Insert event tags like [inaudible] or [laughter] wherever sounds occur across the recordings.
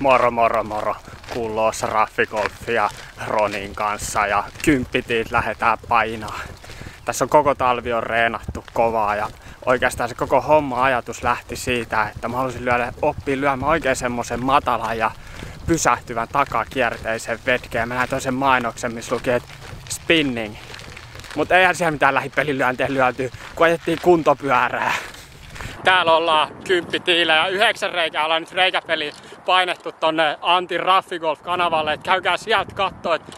Moro moro moro. Kulloossa Raffikolfi ja Ronin kanssa ja kymppitiit lähdetään painaa. Tässä on koko talvi on reenattu kovaa ja oikeastaan se koko homma ajatus lähti siitä, että mä halusin lyödä, oppia lyömään oikein semmoisen matalan ja pysähtyvän takakierteisen vetkeen. Mä näin toisen mainoksen, missä luki, että spinning. Mutta eihän siellä mitään lähipelilyönteen lyöty, kun ajettiin kuntopyörää. Täällä ollaan kymppitiillä ja yhdeksän reikää ollaan nyt reikäpeli painettu tonne Antti Raffigolf kanavalle. Et käykää sieltä katsoa, että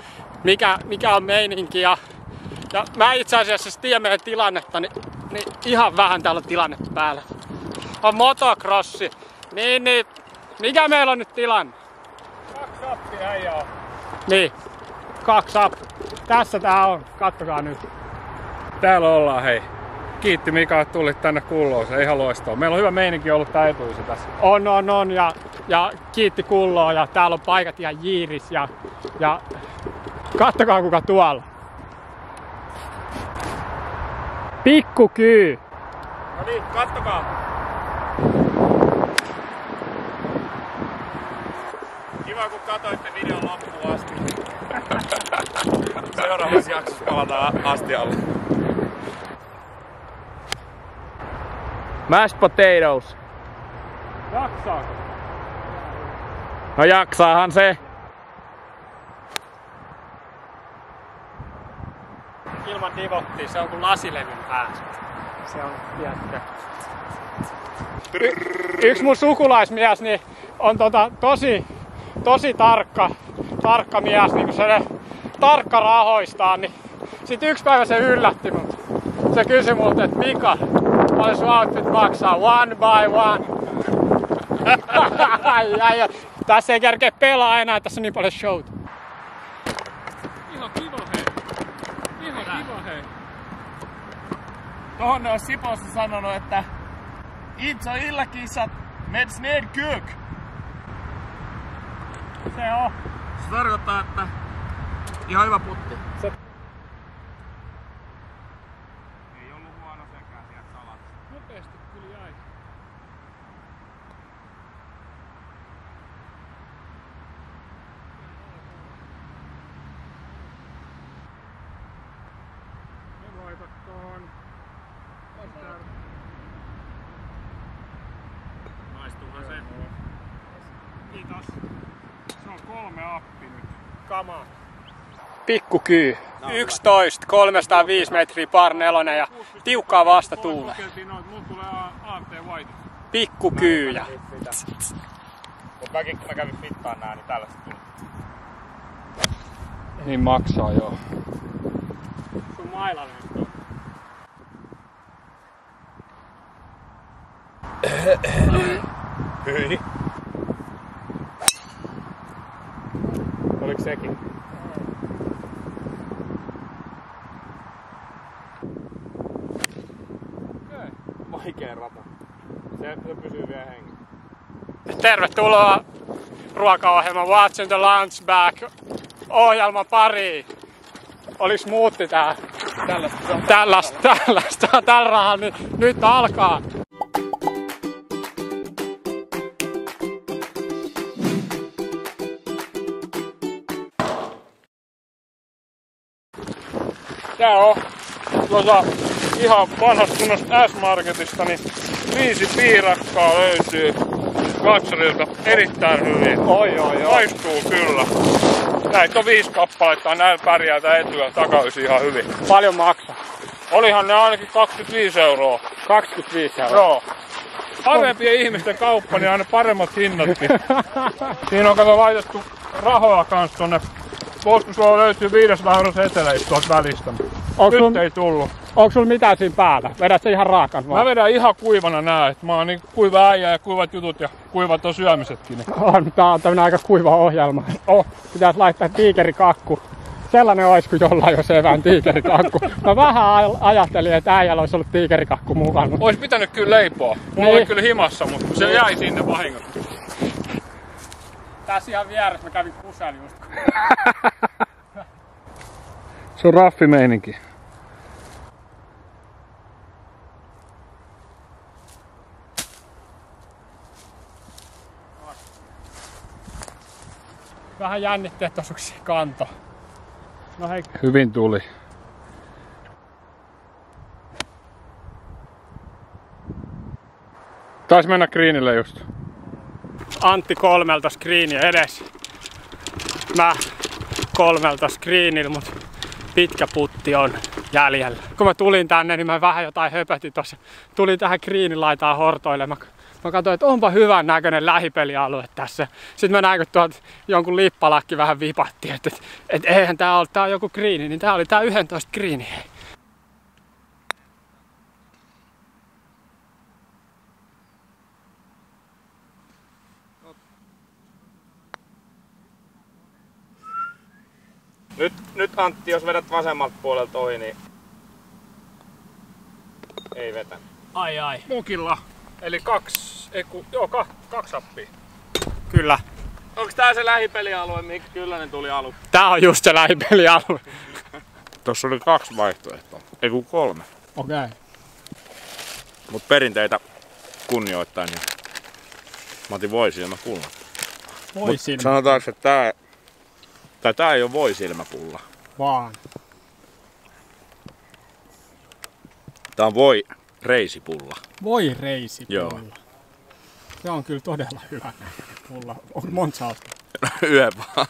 mikä, mikä on meininki. Ja, ja mä itse asiassa jos tiedän meidän tilannetta, niin, niin, ihan vähän täällä on tilanne päällä. On motocrossi. Niin, niin. Mikä meillä on nyt tilanne? Kaksi appia äijää. Niin. Kaksi up. Tässä tää on. Kattokaa nyt. Täällä ollaan hei. Kiitti Mika, että tulit tänne kulloon. Se ihan loistavaa. Meillä on hyvä meininki ollut tää etuisi tässä. On, on, on. Ja, ja kiitti kulloa ja täällä on paikat ihan jiiris. Ja, ja kattokaa kuka tuolla. Pikkukyy. No niin, kattokaa. Kiva kun katsoitte videon loppuun asti. [laughs] Seuraavassa jaksossa palataan astialle. Mashed potatoes. Jaksaako? No jaksaahan se. Ilman divottia, se on kuin lasilevyn päästä. Se on, tiedätkö. Y- yksi mun sukulaismies niin on tota, tosi, tosi tarkka, tarkka mies, niin kun se tarkka rahoistaan, niin sit yksi päivä se yllätti mut. Se kysyi multa, että Mika, paljon sun outfit maksaa? One by one. [laughs] ai, ai, ai. Tässä ei kerkeä pelaa enää, tässä on niin paljon showta. Ihan kiva hei. Ihan kiva hei. Tohon ne on Sipossa sanonut, että Itse illa kissat med sned kuk. Se on. Se tarkoittaa, että ihan hyvä putti. Se- Ei ollut huono sekään sieltä salassa. Nopeasti kyllä jäi. Ne voitot tuohon. Maistuuhan se. Kiitos. Se on kolme appi nyt. Kama. Pikkukyy. 11, 305 metriä par nelonen ja tiukkaa vasta White. Pikkukyyjä. Mut mäkin kun mä kävin mittaan nää, niin tällaista tuli. Niin maksaa joo. Sun mailalla nyt on. Hyi. Oliko sekin? Vaikea rata. Se, se pysyy vielä hengissä. Tervetuloa ruokaohjelman Watching the Lunch Back ohjelman pariin. Oliks muutti tää? Tällaista. Tällaista, tällaista, tällä nyt, nyt alkaa. Tää on tuossa ihan vanhasta kunnosta S-Marketista, niin viisi piirakkaa löytyy Gatsarilta erittäin hyvin. Oi, oi, oi. Maistuu kyllä. Näitä on viisi kappaletta, näillä pärjää tää etu ja takaisin ihan hyvin. Paljon maksaa? Olihan ne ainakin 25 euroa. 25 euroa. Joo. Parempien ihmisten kauppa, niin aina paremmat hinnatkin. [laughs] Siinä on kato laitettu rahoja kans tonne. Sulla löytyy 500 euroa seteleistä tuolta välistä? Onks Nyt sun, ei tullut. Onks sul mitään siinä päällä? Vedät se ihan raakan Mä vaan? vedän ihan kuivana nää, että mä oon niin kuiva äijä ja kuivat jutut ja kuivat on syömisetkin. Niin. On, tää on tämmönen aika kuiva ohjelma. Oh, pitäis laittaa tiikerikakku. Sellainen olisi kuin jollain jos evään tiikerikakku. Mä vähän aj- ajattelin, että äijällä olisi ollut tiikerikakku mukana. Ois pitänyt kyllä leipoa. Mulla Niin. oli kyllä himassa, mutta se jäi sinne vahingossa. Tässä ihan vieressä mä kävin kusella just. Se on raffimeininki. Vähän jännitti, että se kanto. No hei, Hyvin tuli. Taisi mennä greenille just. Antti kolmelta screeni edes. Mä kolmelta screenillä, mut pitkä putti on jäljellä. Kun mä tulin tänne, niin mä vähän jotain höpötin tossa. Tulin tähän greenin laitaan hortoilemaan. Mä katsoin, että onpa hyvän näköinen lähipelialue tässä. Sitten mä näin, kun tuolta jonkun lippalakki vähän vipatti, että, että, että eihän tää ole, tää on joku greeni, niin tää oli tää 11 greeni. Nyt, nyt Antti, jos vedät vasemmalta puolelta ohi, niin ei vetä. Ai ai. Mukilla. Eli kaksi, ei ku, joo, ka, kaksi appia. Kyllä. Onko tää se lähipelialue, mihin Kyllänen tuli aluksi? Tää on just se lähipelialue. [laughs] Tossa oli kaksi vaihtoehtoa. Ei kun kolme. Okei. Okay. Mut perinteitä kunnioittain, niin mä otin voisilmäpulla. Voi silmä Sanotaanko, että tää, tai tää ei ole voisilmäpulla. vaan. Tää on voi reisipulla. Voi reisi Joo. pulla. Se on kyllä todella hyvä pulla. On monta oot? Yhden vaan.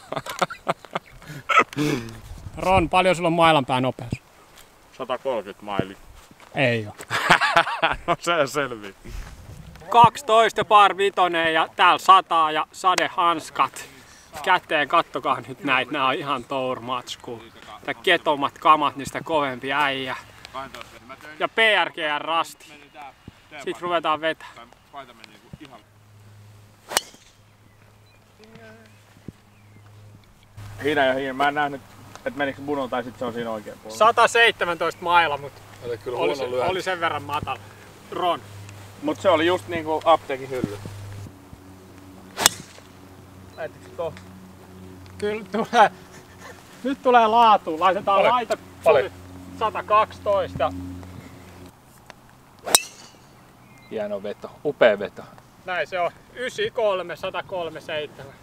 Ron, paljon sulla on mailanpään nopeus? 130 maili. Ei oo. [laughs] No se selvii. 12 ja par vitonen ja täällä sataa ja sadehanskat. Käteen, kattokaa nyt näitä, nää on ihan tourmatskuu. Tää ketommat kamat, niistä kovempi äijä. Ja PRGR rasti. Sitten ruvetaan vetää. Hiina ja hiina. Mä en nähnyt, että menikö bunon tai sitten se on siinä oikein puolella. 117 mailla, mutta Eli kyllä oli, se, oli sen verran matala. Ron. Mut se oli just niinku apteekin hylly. Lähettikö to? Kyllä tulee. [laughs] Nyt tulee laatu. Laitetaan Paljon? laita. Paljon? 112. Hieno veto, upea veto. Näin se on. 93, 137.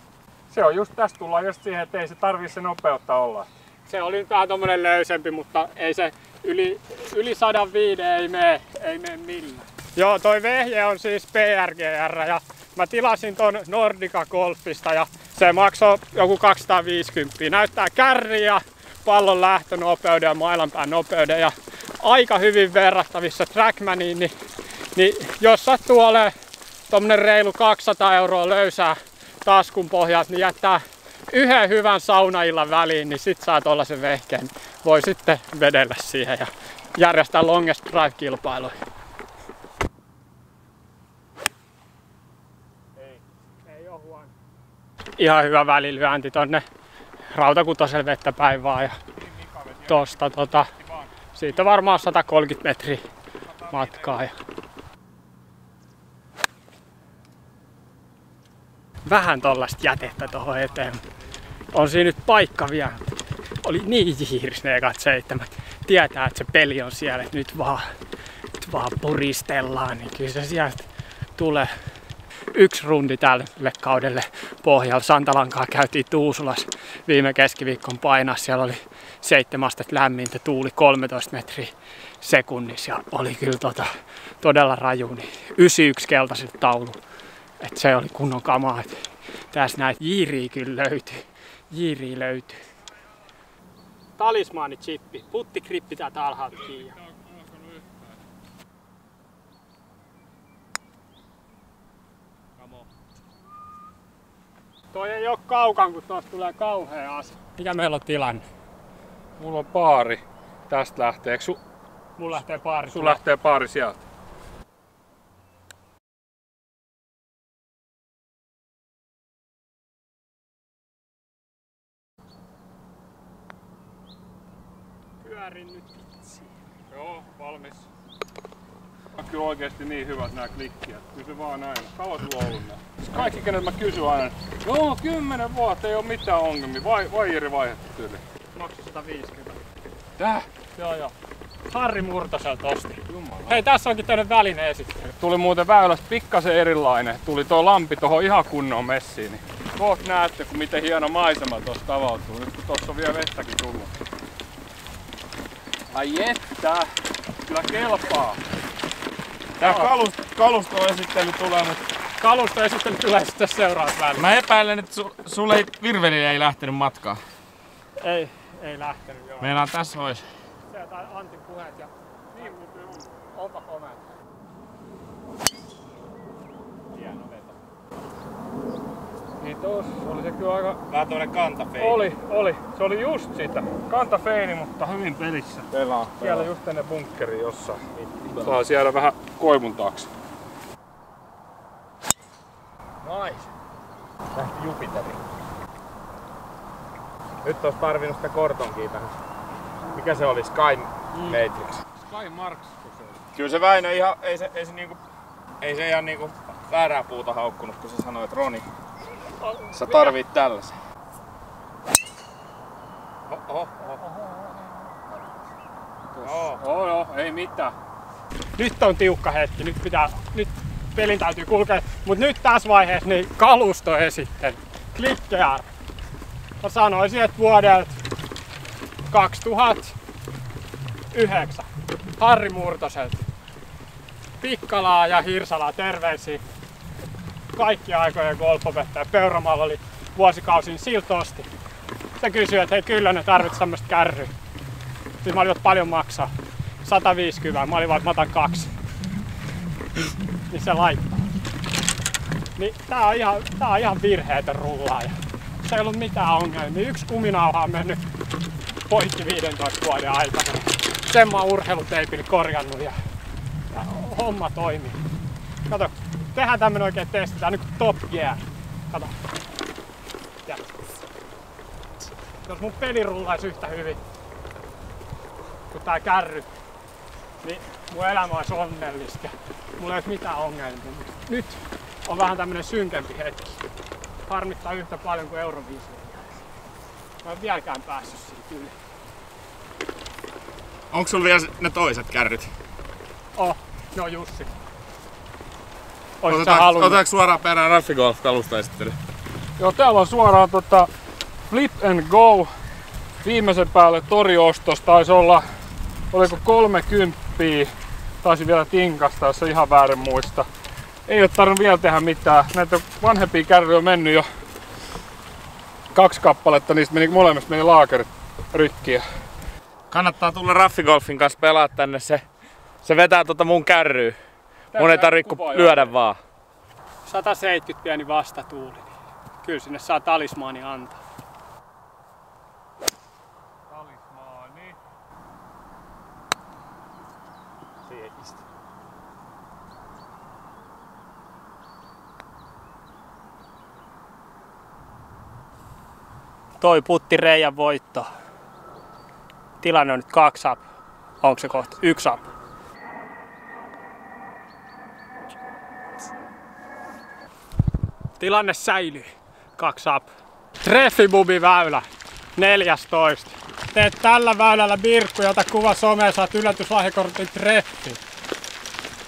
Se on just tästä tullaan just siihen, että ei se tarvii se nopeutta olla. Se oli nyt vähän tommonen löysempi, mutta ei se yli, yli 105 ei mene, ei mene millään. Joo, toi vehje on siis PRGR ja mä tilasin ton Nordica Golfista ja se maksoi joku 250. Näyttää kärri ja pallon lähtönopeuden ja mailanpään nopeuden ja aika hyvin verrattavissa Trackmaniin, niin, niin jos sattuu olemaan tommonen reilu 200 euroa löysää taskun pohjalta, niin jättää yhden hyvän saunaillan väliin, niin sit saa tollasen vehkeen. Voi sitten vedellä siihen ja järjestää longest drive-kilpailuja. Ei, ei oo huono. Ihan hyvä välilyönti tonne rautakutoselle vettä päin vaan ja tosta tota, siitä varmaan 130 metriä matkaa. Ja vähän tollasta jätettä tuohon eteen. On siinä nyt paikka vielä. Oli niin jiiris ne ekat seitsemät. Tietää, että se peli on siellä, että nyt vaan, nyt vaan puristellaan, niin kyllä se sieltä tulee. Yksi rundi tälle kaudelle pohjalla. Santalankaa käytiin Tuusulas viime keskiviikkon painaa. Siellä oli seitsemän astetta lämmintä, tuuli 13 metriä sekunnissa ja oli kyllä tota, todella raju. Niin 91 keltaiset taulu. Et se oli kunnon kamaa. Tässä näitä jiiriä kyllä löytyy. Jiiriä löytyy. Talismaani chippi. Puttikrippi täältä alhaalta kiinni. Toi ei oo kaukan, kun tuosta tulee kauhea ase. Mikä meillä on tilanne? Mulla on paari. Tästä lähtee. Eikö su, Mulla lähtee paari. sun lähtee paari sieltä? Pyörin nyt vitsi. Joo, valmis. On kyllä oikeesti niin hyvät nämä klikkiät. Kysy vaan näin. Kauan sulla on ollut nää? Kaikki kenet mä kysyn aina. Joo, kymmenen vuotta ei oo mitään ongelmia. Vai, vaijeri vaihdettu tyyli. Maksu 150. Tää? Joo joo. Harri Murtoselta osti. Jumala. Hei, tässä onkin tämmönen väline esittely. Tuli muuten väylästä pikkasen erilainen. Tuli tuo lampi tuohon ihan kunnon messiin. Niin kohta näette, kun miten hieno maisema tuosta avautuu, nyt kun tuossa on vielä vettäkin tullut. Ai että, kyllä kelpaa. Tää kalust, kalustoesittely tulee, mutta Kalusto esittely tulee sitten seuraavassa välissä. mä epäilen, että su, sulle ei, virveli ei lähtenyt matkaan. Ei, ei lähtenyt joo. Meillä on tässä ois. Sieltä Antin puheet ja niin muuten on. Onpa komea. Hieno veto. Niin tossa oli se kyllä aika... Vähän tämmönen kantafei. Oli, oli. Se oli just sitä. Kantafeini, mutta hyvin pelissä. Pelaa. Siellä just ennen bunkkeri jossain. Saa siellä vähän koivun taakse. Nice. Lähti Jupiteri. Nyt olisi tarvinnut sitä kortonkia tähän. Mikä se oli? Sky Matrix. Sky Marks, se oli. Kyllä se Väinö ihan, ei se, ei se niinku, ei se ihan niinku väärää puuta haukkunut, kun se sanoi, että Roni, sä tarvit tällaisen. Oho, oho. Joo. Joo, joo, ei mitään. Nyt on tiukka hetki, nyt pitää, nyt pelin täytyy kulkea. Mut nyt tässä vaiheessa niin kalusto esittely. Klikkear. Mä sanoisin, että vuodelta 2009. Harri Murtoselta. Pikkalaa ja Hirsalaa terveisiä. Kaikki aikojen golfopettaja. Peuramalla oli vuosikausin siltosti. Se kysyi, että hei kyllä ne tarvitset tämmöistä kärryä. Siis mä olin, paljon maksaa. 150, mä olin vaan, että mä otan kaksi. Niin se laittaa. Niin tää on ihan, tää on ihan virheetön rullaaja. Se ei ollut mitään ongelmia. Yksi kuminauha on mennyt poikki 15 vuoden aikana. Sen mä oon urheiluteipillä korjannut ja, ja homma toimii. Kato, tehdään tämmönen oikein testi. Tää on niinku Top Gear. Kato. Ja. Jos mun peli rullaisi yhtä hyvin kuin tää kärry, niin mun elämä olisi onnellista. Mulla ei olisi mitään ongelmia. Nyt on vähän tämmönen synkempi hetki. Harmittaa yhtä paljon kuin Euroviisien jälkeen. Mä en vieläkään päässyt siitä yli. Onko sulla vielä ne toiset kärryt? Oh, no Jussi. Oisit sä Otetaanko, halunnut? otetaanko suoraan perään Raffigolf kalustoesittely? Joo, täällä on suoraan tota Flip and Go. Viimeisen päälle toriostos taisi olla, oliko 30 taisi vielä tinkasta, jos ihan väärin muista. Ei ole tarvinnut vielä tehdä mitään. Näitä vanhempia kärryjä on mennyt jo kaksi kappaletta, niistä meni molemmista meni laakerit rikkiä. Kannattaa tulla Raffigolfin kanssa pelaa tänne. Se, se vetää tota mun kärryy. Mun ei tarvitse lyödä vaan. 170 pieni vastatuuli. niin Kyllä sinne saa talismaani antaa. Talismaani. Toi putti reijän voitto. Tilanne on nyt kaksi up. Onko se kohta yksi up? Tilanne säilyy. Kaksi up. Treffibubi väylä. 14. Teet tällä väylällä Birkku, jota kuva someen, saat yllätyslahjakortin treffi.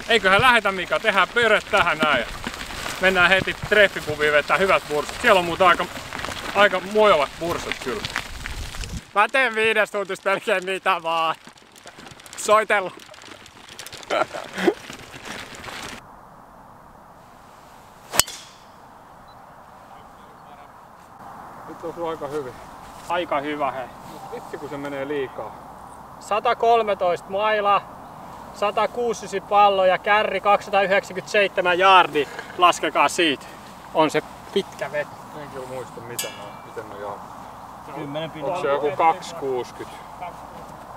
Eiköhän lähetä Mika, tehdään pöre tähän näin. Mennään heti treffipubiin vetää hyvät bursut. Siellä on muuten aika, aika mojovat bursut kyllä. Mä teen viides tuntista melkein mitä vaan. Soitella. Nyt osuu aika hyvin. Aika hyvä he. Vitsi kun se menee liikaa. 113 maila, 160 pallo ja kärri 297 jardi. Laskekaa siitä. On se pitkä veto. En kyllä muista mitä ne on, miten ne on. 10 Onko se joku 260?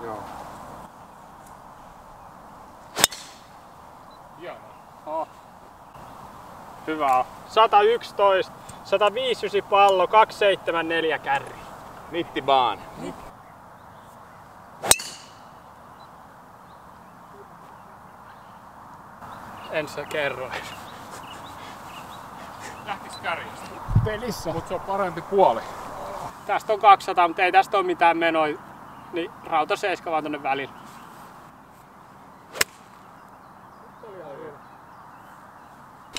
Joo. Hienoa. Oh. Hyvä on. 111, 150 pallo, 274 kärri. Nittibaan. En sä kerro. Lähtis kärjestä. Pelissä. Mut se on parempi puoli. Tästä on 200, mutta ei tästä ole mitään menoja. Niin rauta 7 vaan tonne välillä.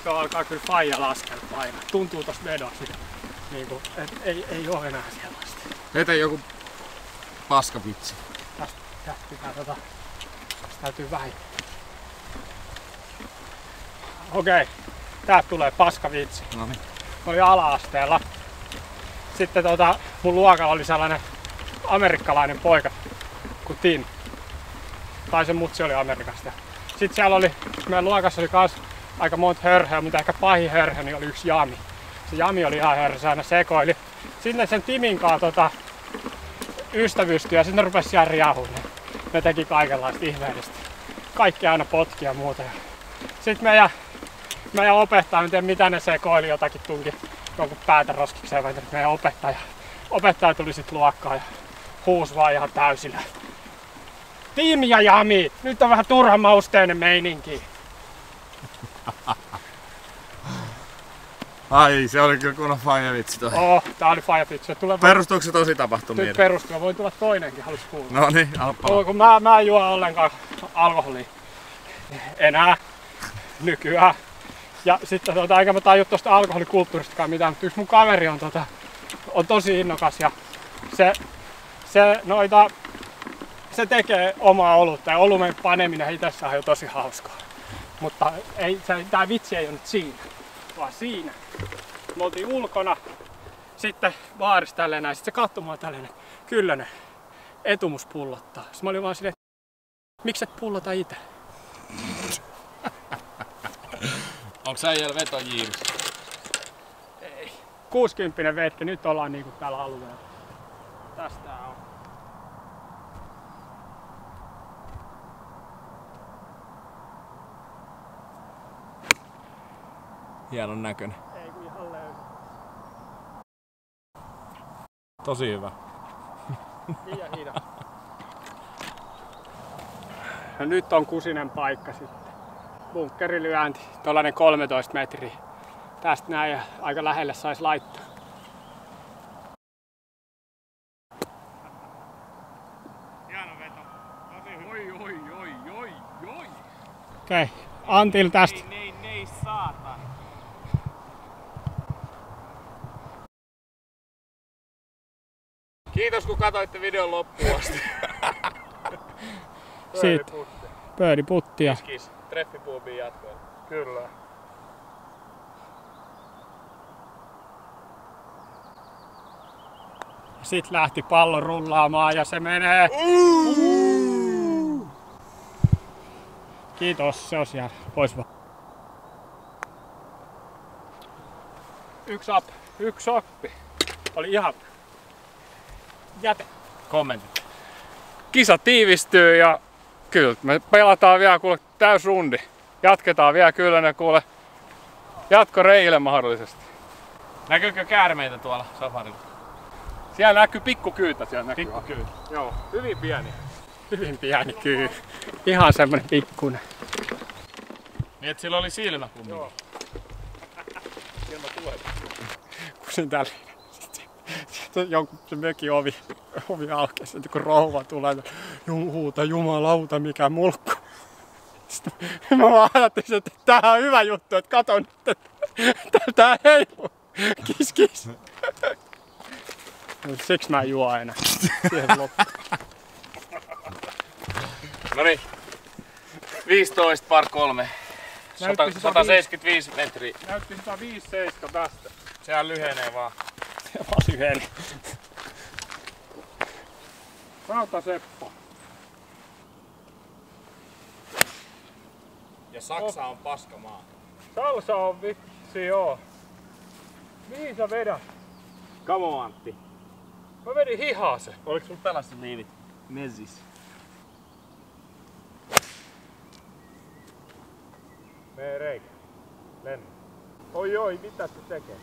Tuo alkaa kyllä faija laskea painaa. Tuntuu tosta vedosta. Niin kuin, et ei, ei ole enää sellaista. Heitä joku paskavitsi. Tästä, tästä pitää tota, tästä täytyy vähintään. Okei, täältä tulee paskavitsi. No niin. Mä olin ala-asteella. Sitten tota, mun luokalla oli sellainen amerikkalainen poika kuin Tin. Tai se mutsi oli Amerikasta. Sitten siellä oli, meidän luokassa oli kans aika monta hörhöä, mutta ehkä pahin hörhö niin oli yksi Jami. Se Jami oli ihan hörhö, aina sekoili. Sitten sen Timin kanssa tota, ystävystyi ja sitten ne rupesi siellä riahuun. Ne, teki kaikenlaista ihmeellistä. Kaikki aina potki ja muuta. Sitten meidän, meidän opettaja, en tiedä mitä ne sekoili, jotakin tunki jonkun päätä roskikseen, vai meidän opettaja. Opettaja tuli sitten luokkaan ja huusi vaan ihan täysillä. Tim ja Jami, nyt on vähän turha mausteinen meininki. [laughs] Ai, se oli kyllä kunnon faijavitsi toi. Oh, tää oli Firefix. Se tulee Perustuuko se tosi tapahtumiin? nyt perustua. Voi tulla toinenkin, halus kuulla. No niin, alppa. Oh, kun mä, mä en juo ollenkaan alkoholia. Enää. Nykyään. Ja sitten tota, eikä mä tajua tosta alkoholikulttuuristakaan mitään, mutta yksi mun kaveri on, tota, on tosi innokas ja se, se noita, se tekee omaa olutta ja olumen paneminen itsessään on jo tosi hauskaa. Mutta ei, se, tää vitsi ei ole nyt siinä, vaan siinä. Me oltiin ulkona, sitten baarissa tälleen näin, sitten se katsoi mua tälleen, Kyllönen, etumus pullottaa. Sitten mä olin vaan silleen, miksi et pullota itse? Onko sä jäljellä vetojiiris? 60 vettä, nyt ollaan niinku täällä alueella. Tästä on. Hienon näköinen. Ei kun ihan löysä. Tosi hyvä. Liian hidas. [laughs] No nyt on kusinen paikka sitten. Bunkkerilyönti, tuollainen 13 metriä. Tästä näin ja aika lähelle saisi laittaa. Hieno veto. Tosi hyvä. Oi, oi, oi, oi, oi. Okei, okay. Antil tästä. Nei, nei, saatan. Kiitos kun katsoitte videon loppuun asti. Siitä pöydiputtia. Kiss. Treffipuubiin jatkoon. Kyllä. Sitten lähti pallo rullaamaan ja se menee. Kiitos, se on siellä. Pois vaan. Yksi up, yksi oppi. Oli ihan jäte. Kommentit. Kisa tiivistyy ja kyllä me pelataan vielä kuule täys rundi. Jatketaan vielä kyllä ne kuule jatko reille mahdollisesti. Näkyykö käärmeitä tuolla safarilla? Siellä näkyy pikkukyytä siellä näkyy. Pikkukyy. Joo, hyvin pieni. Hyvin pieni kyy. Ihan semmonen pikkunen. Niin et sillä oli silmä kumminkin. Joo. Ilma tulee. Kusin tällä. Sitten jonkun se mökin ovi, ovi aukesi, kun rouva tulee, huuta jumalauta mikä mulkku. Sitten [laughs] mä vaan ajattelin, että tää on hyvä juttu, että kato nyt, että tää heiluu. Kis kis. Mut Siksi mä en juo enää. Siihen loppuun. No niin. 15 par 3. Näytti sitä 175 metriä. Näytti 157 tästä. Sehän lyhenee vaan. Vaan lyhyen. Rauta Seppo. Ja Saksa on paskamaa. Salsa on vitsi joo. Mihin sä vedät? Come on Antti. Mä vedin hihase. Oliko sulla pelastusliivit? Mesis. Mee reikä. Lenno. Oi oi, mitä se tekee?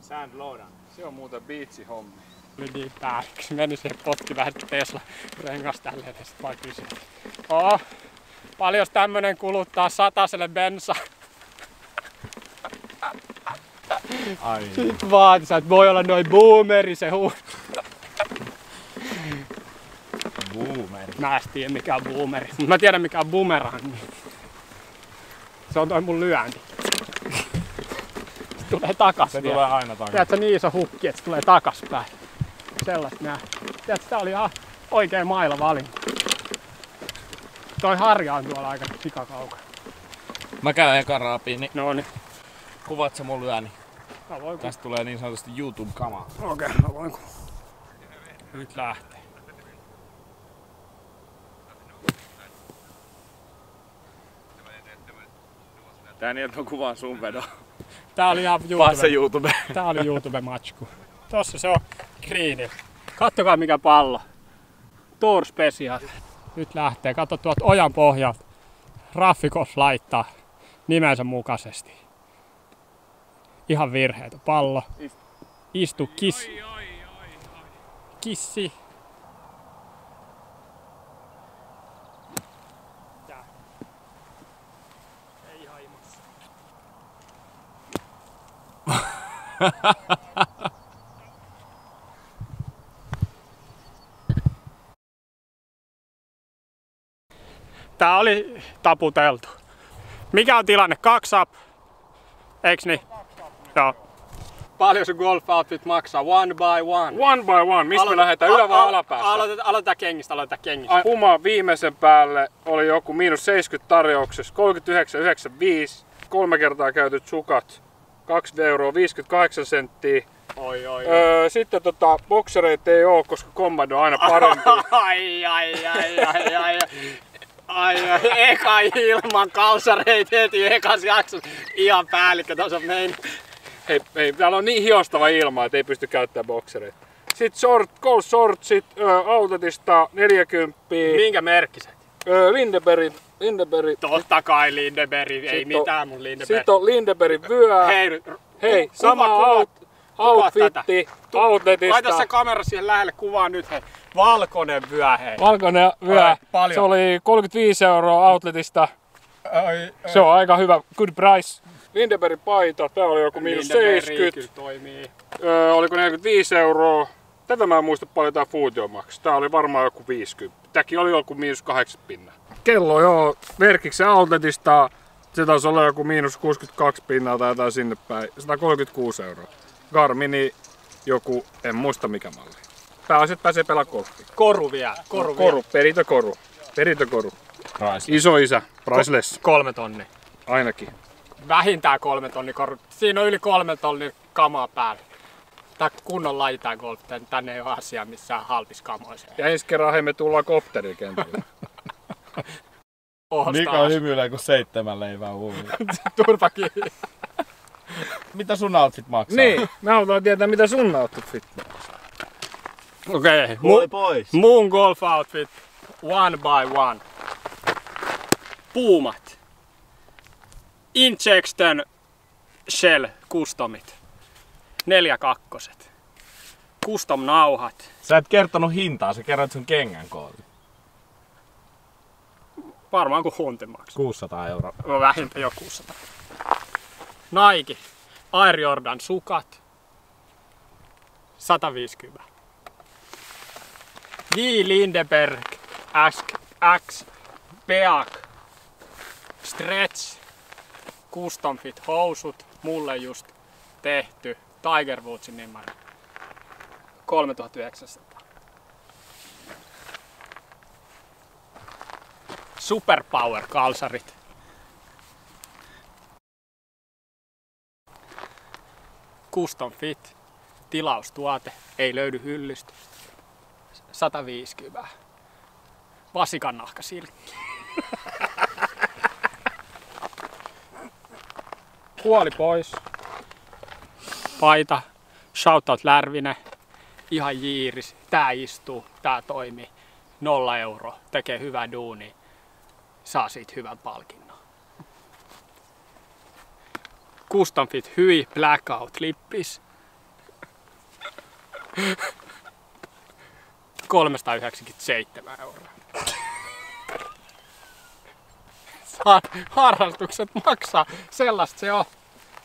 Sand Loadan. Se on muuten biitsi hommi. Oli niin päälliksi. Meni siihen potki vähän Tesla rengas tälleen ja sit vaan kysyi. Oo, paljon tämmönen kuluttaa sataselle bensa? Ai. Sitten vaan, että voi olla noin boomeri se huu. Boomer. Mä en tiedä mikä on boomeri, mutta mä tiedän mikä on boomerang. Se on toi mun lyönti. Se tulee takas Se vielä. tulee aina takaisin. Tiedätkö, niin iso hukki, että se tulee takaspäin. Sellaista nää. Tiedätkö, tää oli ihan oikein mailla valinta. Toi harja on tuolla aika sikakaukana. Mä käyn ekan raapiin, niin No niin. kuvat sä mun lyöni. Mä voin Tästä tulee niin sanotusti YouTube-kamaa. Okei, mä voin kun... Nyt lähtee. Tää niin, että mä kuvaan sun vedon. Tää oli ihan se YouTube. YouTube. Tää oli YouTube-matsku. Tossa se on Greenil. Kattokaa mikä pallo. Tour Special. Nyt lähtee. Katso tuolta ojan pohjalta. Raffikov laittaa nimensä mukaisesti. Ihan virheetön pallo. Istu kiss. Kissi. Ei ihan imassa. [laughs] Tää oli taputeltu. Mikä on tilanne? Kaksi up. Eiks niin? Joo. Paljon sun golf outfit maksaa? One by one. One by one, mistä me lähdetään? Ylä vai alapäästä? Aloitetaan, aloitetaan kengistä, aloitetaan kengistä. Ai, Puma viimeisen päälle oli joku miinus 70 tarjouksessa, 39,95, kolme kertaa käytyt sukat, 2 euroa 58 senttiä. Oi, oi, oi. Öö, sitten tota, boksereita ei oo, koska Commando on aina parempi. [laughs] Ai, ai, ai, ai, ai. Ai, ai, eka ilman kalsareita heti ekas jaksossa. Ihan päällikkö tuossa mein. hei, hei, täällä on niin hiostava ilma, että ei pysty käyttämään boksereita. Sitten short, gold shortsit, Outletista 40, Minkä merkkiset? öö, Lindeberg, Lindeberg. Totta kai Lindeberg, ei mitään mun Lindeberg. Sitten on Lindebergin vyö. Hei, Hei, sama kuva, tätä. Outfitti, Outletista. Laita se kamera siihen lähelle kuvaan nyt, hei. Valkoinen vyö, hei. Valkoinen vyö. Ai, paljon. Se oli 35 euroa Outletista. Ai, Se on aika hyvä, good price. Lindebergin paita, tää oli joku miinus Lindeberg 70. kyllä toimii. Öö, oliko 45 euroa? Tätä mä en muista paljon tää Fuutio maksoi. Tää oli varmaan joku 50. Tämäkin oli joku miinus 8 pinna. Kello joo, merkiksi Outletista. Se taisi olla joku miinus 62 pinnaa tai jotain sinne päin. 136 euroa. Garmini joku, en muista mikä malli. Pääasiat pääsee pelaa golfia. Koru vielä, koru, vielä. Koru, perintökoru. Perintökoru. Iso isä, priceless. Kolme tonni. Ainakin. Vähintään kolme tonni koru. Siinä on yli kolme tonni kamaa päällä. Tää kunnon laji tää golf. Tän- Tänne ei ole asia missään halpis kamoissa. Ja ensi kerran me tullaan kopterikentille. [laughs] Mika hymyilee kuin seitsemän leivää uuni. Turpa kiinni. [laughs] Mitä sun outfit maksaa? niin, me halutaan tietää mitä sun outfit Okei, okay. Voi pois. mun golf outfit one by one. Puumat. Injexton Shell customit. Neljä kakkoset. Custom nauhat. Sä et kertonut hintaa, sä kerroit sun kengän koodin. Varmaan kuin hunti maksaa. 600 euroa. No vähintään jo 600. Nike. Air Jordan sukat. 150. J. Lindeberg X, X Beak Stretch Custom Fit housut. Mulle just tehty. Tiger Woodsin nimari. 3900. Superpower kalsarit. Custom Fit, tilaustuote, ei löydy hyllystä. 150. Vasikan nahka silkki. [laughs] Kuoli pois. Paita, shoutout Lärvinen, ihan jiiris. Tää istuu, tää toimii. Nolla euro, tekee hyvää duunia. Saa siitä hyvän palkinnon. Custom Fit Hyi Blackout Lippis. 397 euroa. Harrastukset maksaa. Sellaista se on.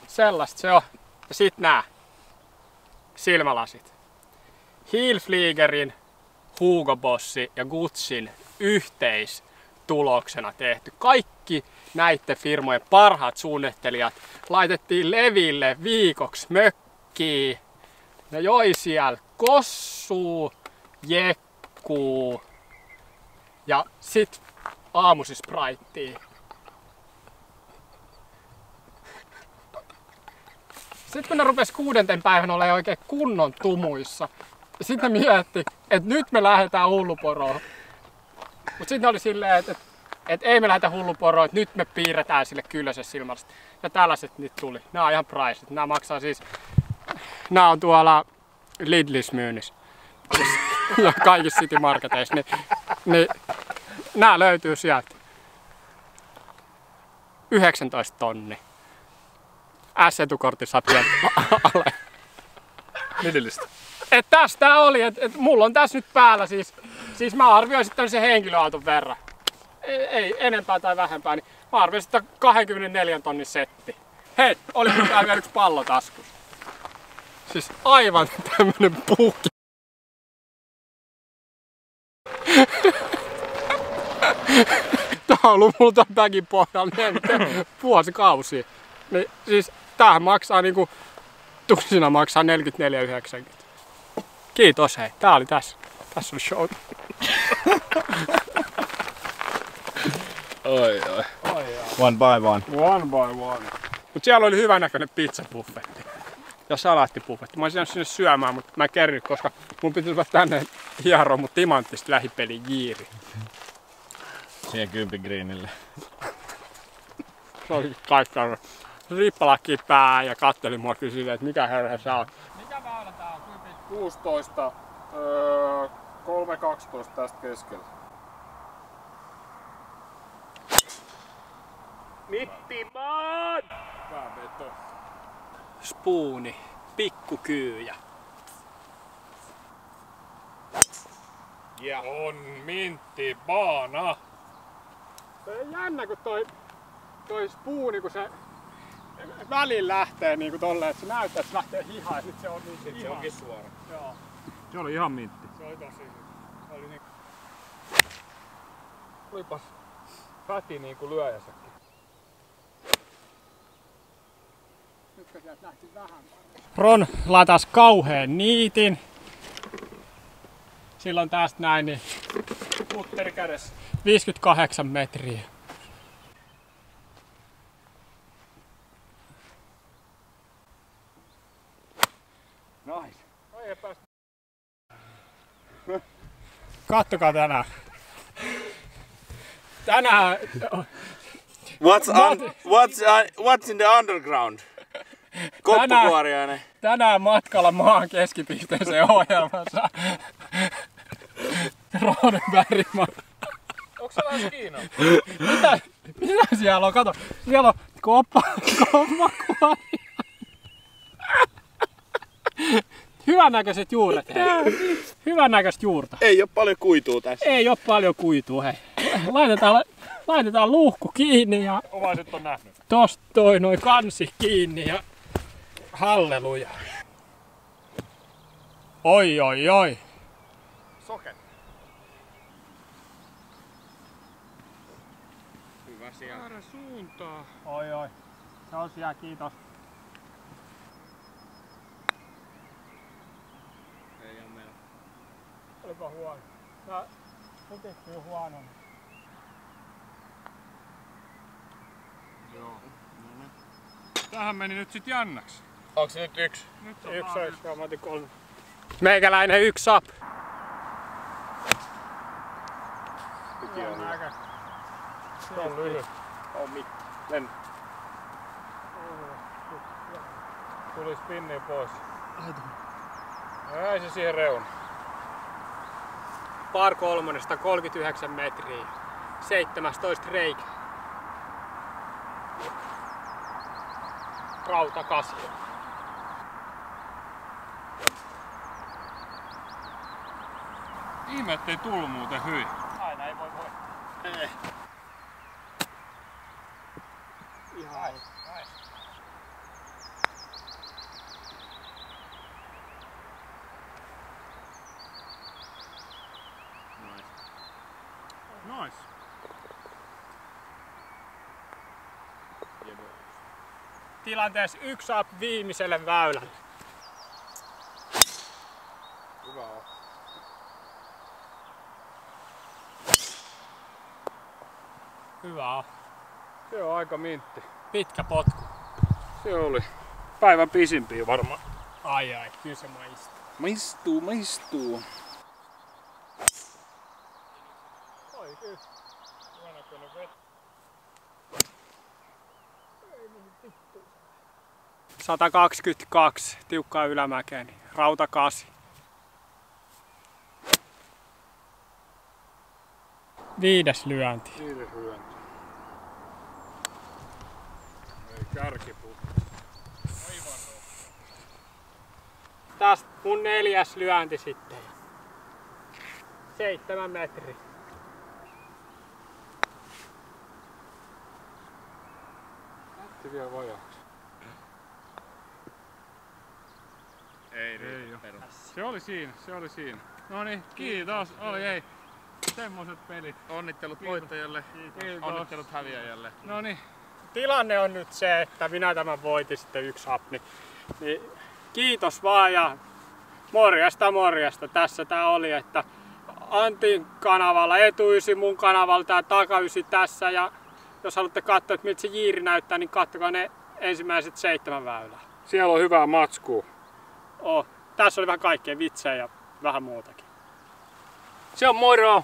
Sellaista se on. Ja sit nää. Silmälasit. Hilfliegerin, Hugo Bossi ja Gucciin yhteis tuloksena tehty. Kaikki näiden firmojen parhaat suunnittelijat laitettiin leville viikoksi mökkiin. Ne joi siellä kossuu, jekkuu ja sit aamusi spraittiin. Sitten kun ne rupes kuudenten päivän olemaan oikein kunnon tumuissa, sitten mietti, että nyt me lähdetään hulluporoon. Mutta sitten oli silleen, että, että, että ei me lähdetä hulluporoon, että nyt me piirretään sille kylösen silmästä. Ja tällaiset nyt tuli. Nämä on ihan priceit. Nämä maksaa siis, nämä on tuolla Lidlis myynnissä. [laughs] ja kaikissa City Marketeissa. Niin, niin nämä löytyy sieltä. 19 tonni. S-etukortti saa pian [laughs] alle. Midillistä. Et tästä oli, että et mulla on tässä nyt päällä siis, siis mä arvioisin tämmöisen henkilöauton verran. Ei, ei enempää tai vähempää, niin mä arvioisin, että 24 tonnin setti. Hei, oli täällä vielä yksi pallo taskussa. Siis aivan tämmönen puukki. Tää on ollut mulla tämän bagin pohjalla vuosikausia. Niin siis tämähän maksaa niinku, tusina maksaa 44,90. Kiitos hei, tää oli tässä. Tässä oli show. Oi, oi. One by one. One by one. Mut siellä oli hyvän näköinen pizzabuffetti. Ja salaattibuffetti. Mä olisin sinne syömään, mutta mä en koska mun piti tulla tänne hieroa mun timanttista lähipeli jiiri. Siihen kympin greenille. Se oli kaikkea. Rippalakki pää ja katteli mua kyllä silleen, että mikä herra sä oot. Mikä väylä tää on? Kuinka pitkä? 16, öö, 3.12 tästä keskellä. Mittimaan! Hyvä veto. Spooni, pikkukyyjä. Ja on mintti baana. Se on jännä, kun toi, toi spooni, kun se välillä lähtee niinku tolleen, että se näyttää, että se lähtee hihaan ja sit se on niin Se onkin suora. Joo, Se oli ihan mintti. Se oli niin... Lyöjäsäkin. Nytkö sieltä lähti vähän Ron latas kauheen niitin. Silloin tästä näin, niin Putteri kädessä. 58 metriä. Nice. Ai pääs. Kattokaa tänään. Tänään What's, un, what's, uh, what's in the underground? Koppakuoriainen. tänään matkalla maan keskipisteeseen ohjelmassa. Rooden Bergman. Onko se lähes Kiinaan? Mitä, mitä siellä on? Kato, siellä on koppa, koppakuori. Hyvännäköiset juuret. Hei. Hyvännäköistä juurta. Ei oo paljon kuituu tässä. Ei ole paljon kuitua, hei. Laitetaan, laitetaan luukku kiinni ja Omaiset on nähnyt. tosta toi noin kansi kiinni ja halleluja. Oi oi oi. Soke. Hyvä siellä. Väärä suuntaa. Oi oi. Se on siellä, kiitos. Ei oo meillä. Olipa huono. Tää pukittiin huono. Joo. Tähän meni nyt sit jännäksi. Onks nyt yksi? Nyt on Yksi yksi, mä otin kolme. Meikäläinen yksi sap. Piti olla. näkö. Se on lyhyt. On mit. Men. Tuli spinni pois. Jäi se siihen reunaan. Par kolmonen, 139 metriä. 17 reikä. Rautakasio. Ihme, ettei tullu muuten hyi. Aina ei voi voi. Eh. Ihan. Nice. Tilanteessa yksi up viimeiselle väylälle. Hyvä on. Hyvä on. Se on aika mintti. Pitkä potku. Se oli. Päivän pisimpiä varmaan. Ai ai, kyllä se maistuu. Maistuu, maistuu. Oi kyllä. Huonokone veto. 122, tiukkaa ylämäkeä, niin rauta 8. Viides lyönti. Viides lyönti. Ei kärkiputti. Aivan Tästä mun neljäs lyönti sitten. Seitsemän metriä. Näytti vielä vajaaksi. Ei, Ei. Se oli siinä, se oli siinä. No niin, kiitos. Oli ei. Semmoset pelit. Onnittelut Kiitos. voittajalle. Kiitos. Onnittelut häviäjälle. No niin. Tilanne on nyt se, että minä tämän voitin sitten yksi up, niin, niin kiitos vaan ja morjesta morjesta. Tässä tää oli, että Antin kanavalla etuysi, mun kanavalla tää takaysi tässä ja jos haluatte katsoa, että miltä se jiiri näyttää, niin kattokaa ne ensimmäiset seitsemän väylää. Siellä on hyvää matskua. Oh, tässä oli vähän kaikkea vitsejä ja vähän muutakin. Se on moro!